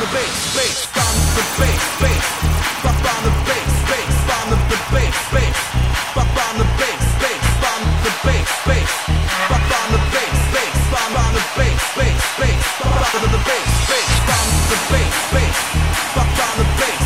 the bass, bass, bomb the bass, bass, bomb the bass, bass, bomb the bass, bass, bomb the bass, bass, bomb the bass, bass, bomb the bass, bass, bomb the bass, bass, bass, bomb the bass, bass, bomb the bass, bass, bomb the bass,